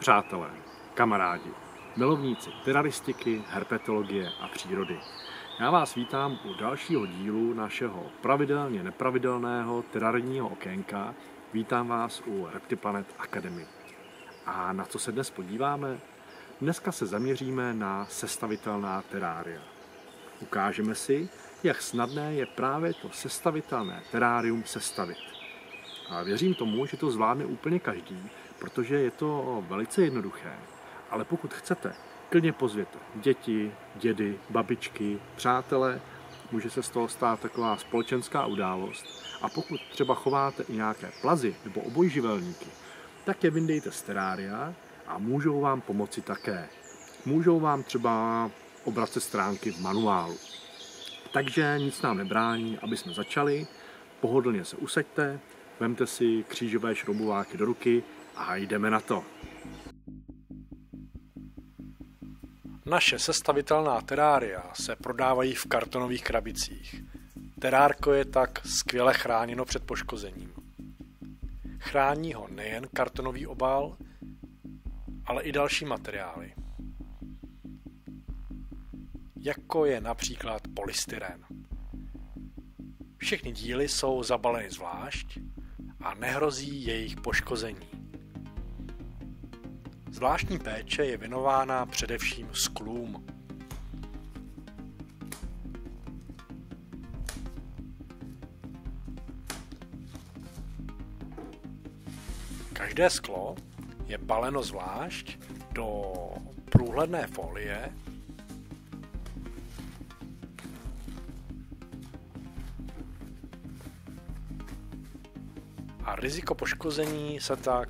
Přátelé, kamarádi, milovníci teraristiky, herpetologie a přírody. Já vás vítám u dalšího dílu našeho pravidelně nepravidelného terárního okénka. Vítám vás u Reptiplanet Academy. A na co se dnes podíváme? Dneska se zaměříme na sestavitelná terária. Ukážeme si, jak snadné je právě to sestavitelné terárium sestavit. A věřím tomu, že to zvládne úplně každý, protože je to velice jednoduché. Ale pokud chcete, klidně pozvěte děti, dědy, babičky, přátele, může se z toho stát taková společenská událost. A pokud třeba chováte i nějaké plazy nebo obojživelníky, tak je vyndejte z terária a můžou vám pomoci také. Můžou vám třeba obracet stránky v manuálu. Takže nic nám nebrání, aby jsme začali. Pohodlně se usaďte, vemte si křížové šroubováky do ruky a jdeme na to. Naše sestavitelná terária se prodávají v kartonových krabicích. Terárko je tak skvěle chráněno před poškozením. Chrání ho nejen kartonový obal, ale i další materiály. Jako je například polystyren. Všechny díly jsou zabaleny zvlášť a nehrozí jejich poškození. Zvláštní péče je věnována především sklům. Každé sklo je baleno zvlášť do průhledné folie a riziko poškození se tak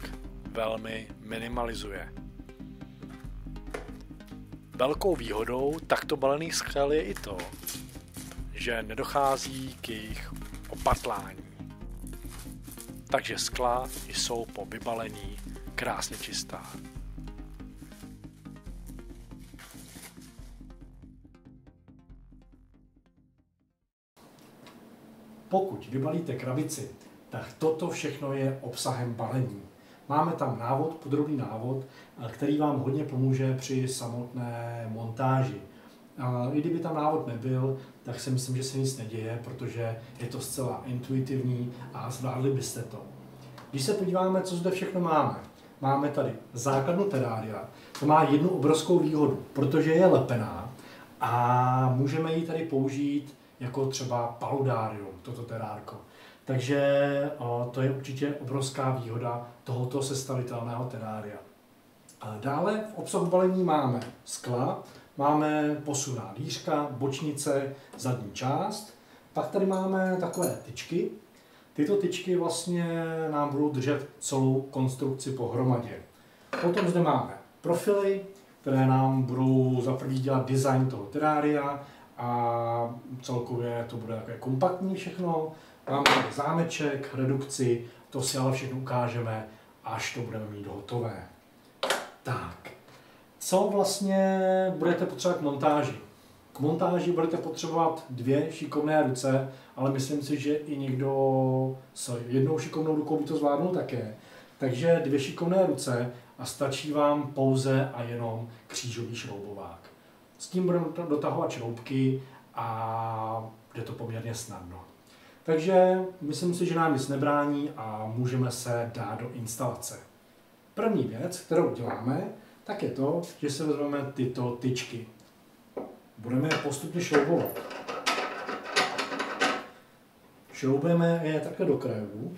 velmi minimalizuje. Velkou výhodou takto balených skel je i to, že nedochází k jejich opatlání. Takže skla jsou po vybalení krásně čistá. Pokud vybalíte krabici, tak toto všechno je obsahem balení. Máme tam návod, podrobný návod, který vám hodně pomůže při samotné montáži. I kdyby tam návod nebyl, tak si myslím, že se nic neděje, protože je to zcela intuitivní a zvládli byste to. Když se podíváme, co zde všechno máme, máme tady základnu terária. To má jednu obrovskou výhodu, protože je lepená a můžeme ji tady použít jako třeba paludárium, toto terárko. Takže to je určitě obrovská výhoda tohoto sestavitelného terária. Dále v obsahu balení máme skla, máme posuná dýřka, bočnice, zadní část. Pak tady máme takové tyčky. Tyto tyčky vlastně nám budou držet celou konstrukci pohromadě. Potom zde máme profily, které nám budou za dělat design toho terária a celkově to bude takové kompaktní všechno. Máme tady zámeček, redukci, to si ale všechno ukážeme, až to budeme mít hotové. Tak, co vlastně budete potřebovat k montáži? K montáži budete potřebovat dvě šikovné ruce, ale myslím si, že i někdo s jednou šikovnou rukou by to zvládnul také. Takže dvě šikovné ruce a stačí vám pouze a jenom křížový šroubovák. S tím budeme dotahovat šroubky a jde to poměrně snadno. Takže myslím si, že nám nic nebrání a můžeme se dát do instalace. První věc, kterou děláme, tak je to, že si vezmeme tyto tyčky. Budeme je postupně šroubovat. Šroubujeme je takhle do krajů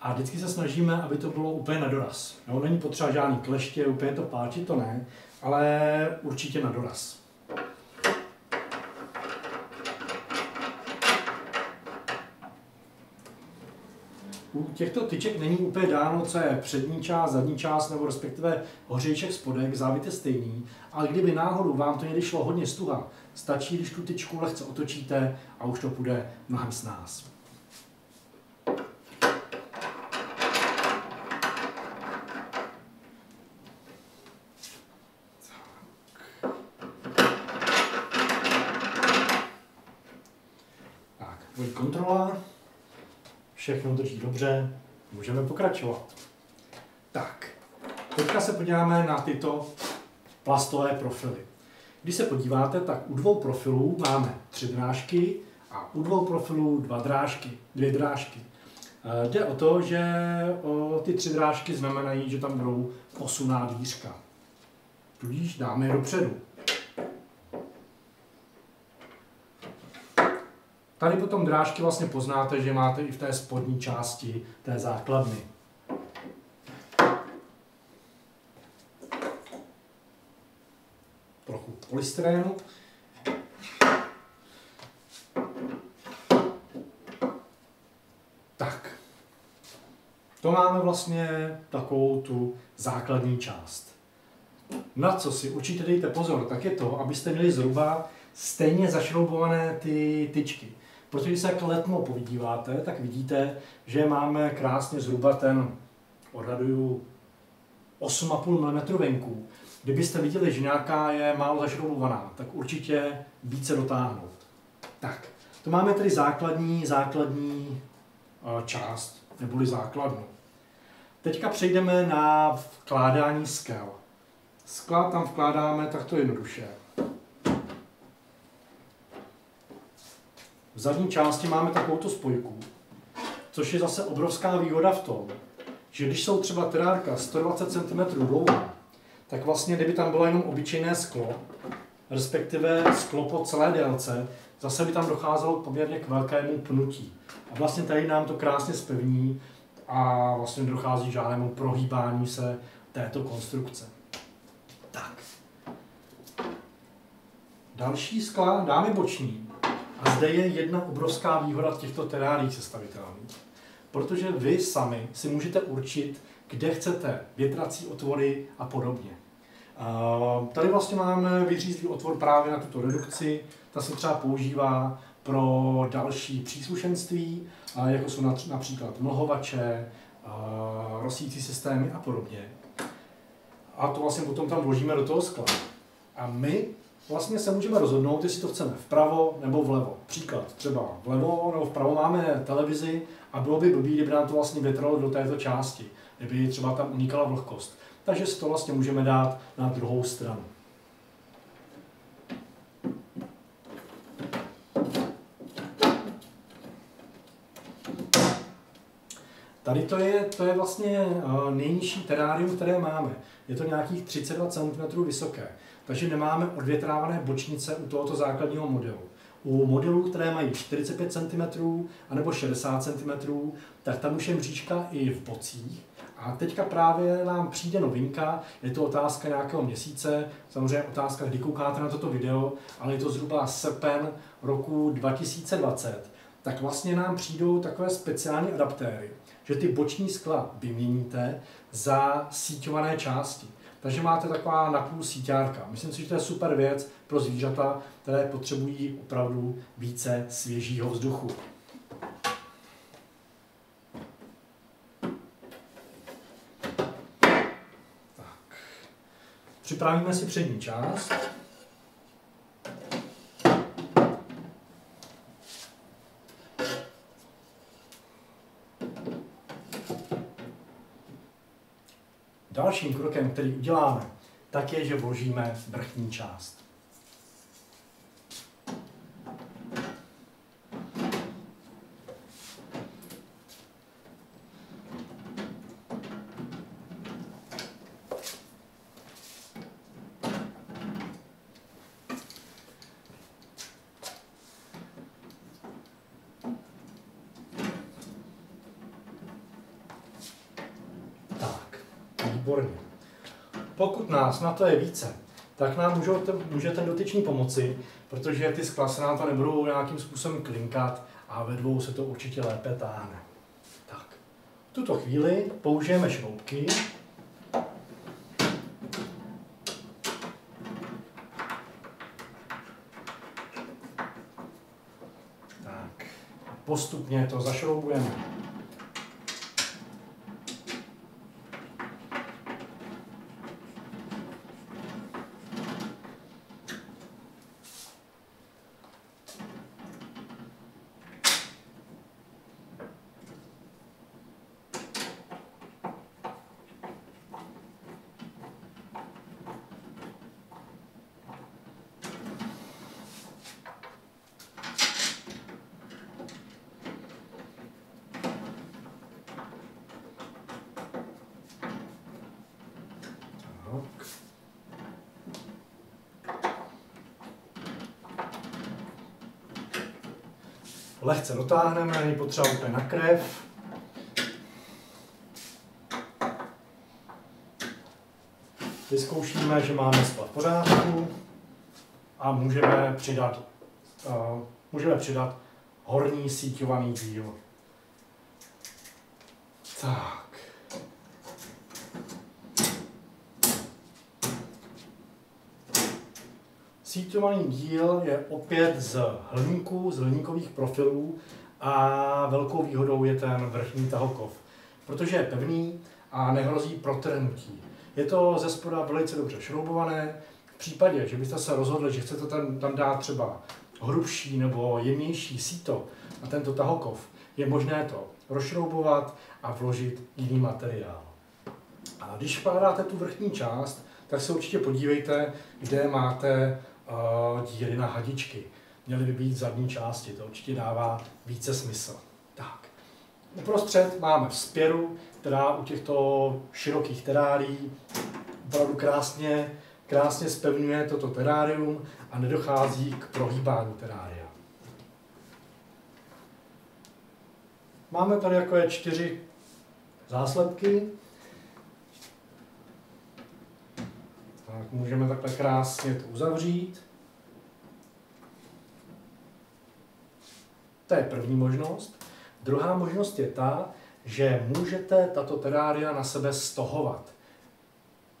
a vždycky se snažíme, aby to bylo úplně na doraz. No, není potřeba žádný kleště, úplně to páčit, to ne, ale určitě na doraz. U těchto tyček není úplně dáno, co je přední část, zadní část nebo respektive hořejček spodek, závit je stejný, ale kdyby náhodou vám to někdy šlo hodně stuha, stačí, když tu tyčku lehce otočíte a už to půjde mnohem s nás. Tak, kontrola všechno drží dobře, můžeme pokračovat. Tak, Teďka se podíváme na tyto plastové profily. Když se podíváte, tak u dvou profilů máme tři drážky a u dvou profilů dva drážky, dvě drážky. Eh, jde o to, že ty tři drážky znamenají, že tam budou posuná dvířka. Tudíž dáme je dopředu. Tady potom drážky vlastně poznáte, že máte i v té spodní části té základny. Trochu polystyrénu. Tak. To máme vlastně takovou tu základní část. Na co si určitě dejte pozor, tak je to, abyste měli zhruba stejně zašroubované ty tyčky. Protože když se jak letmo povidíváte, tak vidíte, že máme krásně zhruba ten, odhaduju, 8,5 mm venku. Kdybyste viděli, že nějaká je málo zašroubovaná, tak určitě více dotáhnout. Tak, to máme tedy základní, základní eh, část, neboli základnu. Teďka přejdeme na vkládání skel. Skla tam vkládáme takto jednoduše. Zadní části máme takovou spojku, což je zase obrovská výhoda v tom, že když jsou třeba terárka 120 cm dlouhá, tak vlastně kdyby tam bylo jenom obyčejné sklo, respektive sklo po celé délce, zase by tam docházelo poměrně k velkému pnutí. A vlastně tady nám to krásně spevní a vlastně dochází žádnému prohýbání se této konstrukce. Tak. Další skla dáme boční. A zde je jedna obrovská výhoda těchto terárií sestavitelných. Protože vy sami si můžete určit, kde chcete větrací otvory a podobně. Tady vlastně máme vyřízlý otvor právě na tuto redukci. Ta se třeba používá pro další příslušenství, jako jsou například mlhovače, rosící systémy a podobně. A to vlastně potom tam vložíme do toho skla. A my vlastně se můžeme rozhodnout, jestli to chceme vpravo nebo vlevo. Příklad, třeba vlevo nebo vpravo máme televizi a bylo by blbý, kdyby nám to vlastně větralo do této části, kdyby třeba tam unikala vlhkost. Takže si to vlastně můžeme dát na druhou stranu. Tady to je, to je vlastně eh, nejnižší terárium, které máme. Je to nějakých 32 cm vysoké. Takže nemáme odvětrávané bočnice u tohoto základního modelu. U modelů, které mají 45 cm anebo 60 cm, tak tam už je mřížka i v bocích. A teďka právě nám přijde novinka, je to otázka nějakého měsíce, samozřejmě otázka, kdy koukáte na toto video, ale je to zhruba srpen roku 2020, tak vlastně nám přijdou takové speciální adaptéry, že ty boční skla vyměníte za síťované části. Takže máte taková napůl síťárka. Myslím si, že to je super věc pro zvířata, které potřebují opravdu více svěžího vzduchu. Tak. Připravíme si přední část. Dalším krokem, který uděláme, tak je, že vložíme vrchní část. Pokud nás na to je více, tak nám může, může ten dotyčný pomoci, protože ty skla se nám to nebudou nějakým způsobem klinkat a ve dvou se to určitě lépe táhne. Tak. V tuto chvíli použijeme šroubky. Tak. Postupně to zašroubujeme. Tak. Lehce dotáhneme, není potřeba úplně na krev. Vyzkoušíme, že máme spad v pořádku a můžeme přidat, uh, můžeme přidat horní síťovaný díl. Tak. Síťovaný díl je opět z hliníku, z hliníkových profilů a velkou výhodou je ten vrchní tahokov, protože je pevný a nehrozí protrhnutí. Je to ze spoda velice dobře šroubované. V případě, že byste se rozhodli, že chcete tam, tam dát třeba hrubší nebo jemnější síto na tento tahokov, je možné to rozšroubovat a vložit jiný materiál. A když vkládáte tu vrchní část, tak se určitě podívejte, kde máte díry na hadičky. Měly by být zadní části, to určitě dává více smysl. Tak. Uprostřed máme vzpěru, která u těchto širokých terárií opravdu krásně, krásně spevňuje toto terárium a nedochází k prohýbání terária. Máme tady jako je čtyři zásledky. Tak můžeme takhle krásně to uzavřít. To je první možnost. Druhá možnost je ta, že můžete tato terária na sebe stohovat.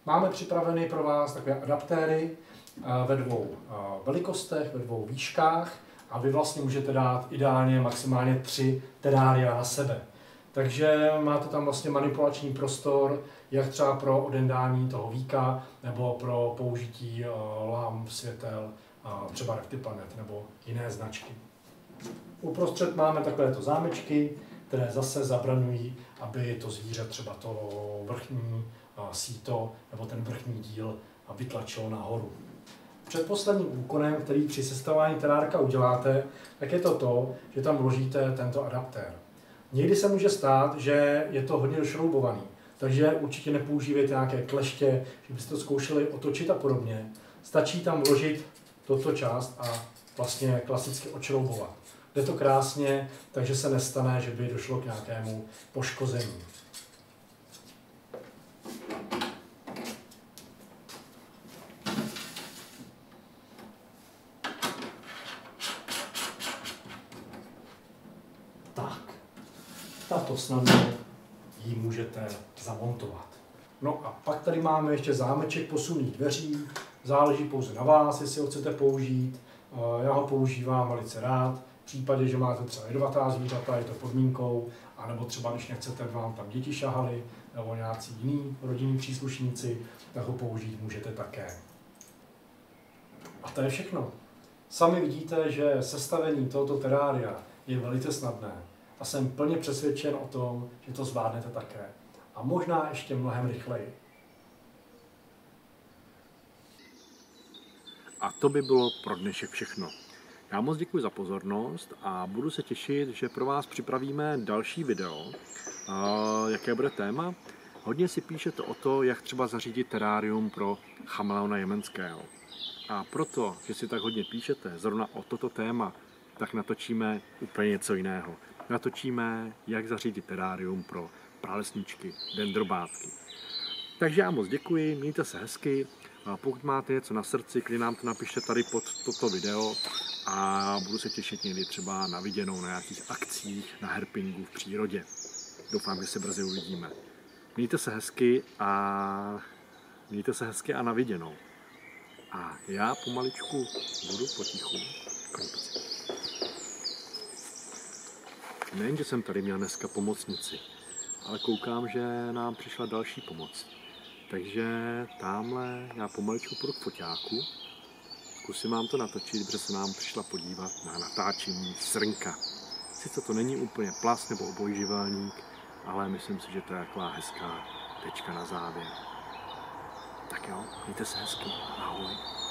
Máme připraveny pro vás takové adaptéry eh, ve dvou eh, velikostech, ve dvou výškách a vy vlastně můžete dát ideálně maximálně tři terária na sebe. Takže máte tam vlastně manipulační prostor, jak třeba pro odendání toho víka, nebo pro použití eh, lamp, světel, třeba Rectiplanet nebo jiné značky. Uprostřed máme takovéto zámečky, které zase zabraňují, aby to zvíře, třeba to vrchní síto nebo ten vrchní díl vytlačilo nahoru. Předposledním úkonem, který při sestavování terárka uděláte, tak je to to, že tam vložíte tento adaptér. Někdy se může stát, že je to hodně došroubovaný, takže určitě nepoužívejte nějaké kleště, že byste to zkoušeli otočit a podobně. Stačí tam vložit toto část a vlastně klasicky odšroubovat. Jde to krásně, takže se nestane, že by došlo k nějakému poškození. Tak, tato snadno ji můžete zamontovat. No a pak tady máme ještě zámeček posuných dveří. Záleží pouze na vás, jestli ho chcete použít. Eh, já ho používám velice rád. V případě, že máte třeba jedovatá zvířata, je to podmínkou, anebo třeba když nechcete, vám tam děti šahali, nebo nějací jiný rodinní příslušníci, tak ho použít můžete také. A to je všechno. Sami vidíte, že sestavení tohoto terária je velice snadné a jsem plně přesvědčen o tom, že to zvládnete také. A možná ještě mnohem rychleji. A to by bylo pro dnešek všechno. Já moc děkuji za pozornost a budu se těšit, že pro vás připravíme další video. Jaké bude téma? Hodně si píšete o to, jak třeba zařídit terárium pro chameleona jemenského. A proto, že si tak hodně píšete zrovna o toto téma, tak natočíme úplně něco jiného. Natočíme, jak zařídit terárium pro pralesničky, dendrobátky. Takže já moc děkuji, mějte se hezky. A pokud máte něco na srdci, klidně nám to napište tady pod toto video a budu se těšit někdy třeba na viděnou na nějakých akcích, na herpingu v přírodě. Doufám, že se brzy uvidíme. Mějte se hezky a mějte se hezky a na viděnou. A já pomaličku budu potichu končit. Nejen, že jsem tady měl dneska pomocnici, ale koukám, že nám přišla další pomoc. Takže tamhle já pomaličku půjdu k foťáku Zkusím vám to natočit, protože se nám přišla podívat na natáčení srnka. Sice to není úplně plast nebo obojživelník, ale myslím si, že to je taková hezká tečka na závěr. Tak jo, mějte se hezky. Ahoj.